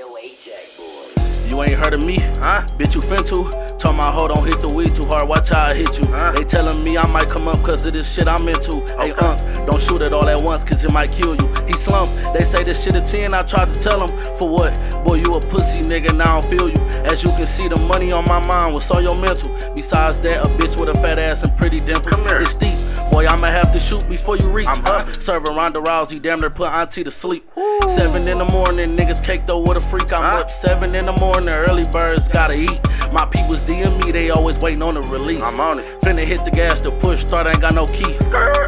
808 Jack boy. You ain't heard of me? Huh? Bitch, you fin to? Told my hoe don't hit the weed too hard, watch how I hit you. Huh? They telling me I might come up cause of this shit I'm into. Hey, Okay. uh, don't shoot it all at once cause it might kill you. He slumped, they say this shit a 10, I tried to tell him. For what? Boy, you a pussy nigga, now I don't feel you. As you can see, the money on my mind was all your mental. Besides that, a bitch with a fat ass and pretty dimples. Come here. It's steep. Boy, I'ma have to shoot before you reach. I'm Uh, hot. serving Ronda Rousey, damn near put auntie to sleep. Seven in the morning, niggas cake though with a freak. I'm up seven in the morning, early birds gotta eat. My people's DM me, they always waiting on the release. I'm on it. Finna hit the gas to push, start ain't got no key.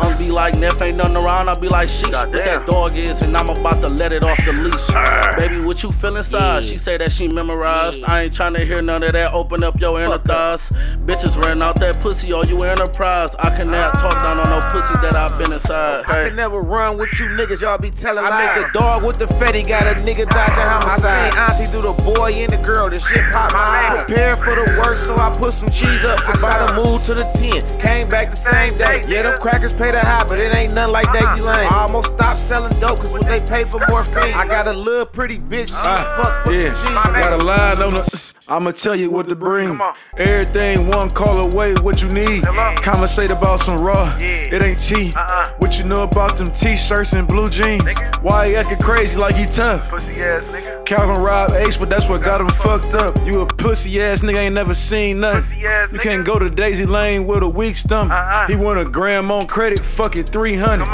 I'm be like, Neff ain't nothing around, I'll be like, sheesh. What that dog is, and I'm about to let it off the leash. Arr. Baby, what you feel inside? Yeah. She say that she memorized. Yeah. I ain't tryna hear none of that, open up your inner Fuck thighs. Bitches ran out that pussy, all you enterprise. I cannot talk down on no ah. pussy that I've been inside. Okay. I can never run with you niggas, y'all be telling I lies. miss a dog with the fetty, got a nigga dodging homicide. I seen auntie do the boy and the girl, the shit pop my eyes. eye. nigga. Prepare for the worst, so I put some cheese up. From I bottom move to the 10, came back the same day. Yeah, them crackers pay the high, but it ain't nothing like Daisy Lane. I almost stopped selling dope, cause what they pay for morphine. I got a little pretty bitch, she Ah, fuck for yeah, some cheese. I got a on the. I'ma tell you what to bring. Everything one call away, what you need. Conversate about some raw, Yeah. it ain't cheap. Uh-uh. What you know about them t-shirts and blue jeans? Nigga. Why he acting crazy like he tough? Pussy ass nigga. Calvin Rob Ace, but that's what got him fucked up. You a pussy ass nigga, ain't never seen nothing. You can't go to Daisy Lane with a weak stomach. Uh-uh. He want a gram on credit, fuck it, 300.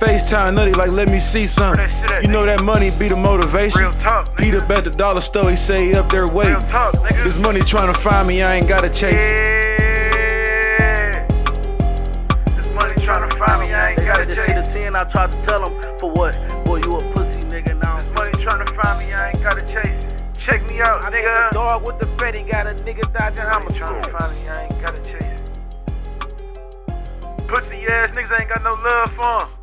Come on. FaceTime nutty like let me see something. Shit You know nigga? that money be the motivation. Real talk, nigga. Peter up at the dollar store, he say he up there waiting. Real talk, nigga. This money trying to find me, I ain't gotta chase it. Yeah. This money trying to find me, I ain't gotta say this shit chase. a 10, I tried to tell him. For what? Boy, you a pussy nigga, now This money trying to find me, I ain't gotta chase. it. Check me out, I nigga. nigga dog with the fetty, got a nigga dodging Money trying to find me, I ain't gotta chase. It. Pussy ass niggas ain't got no love for 'em.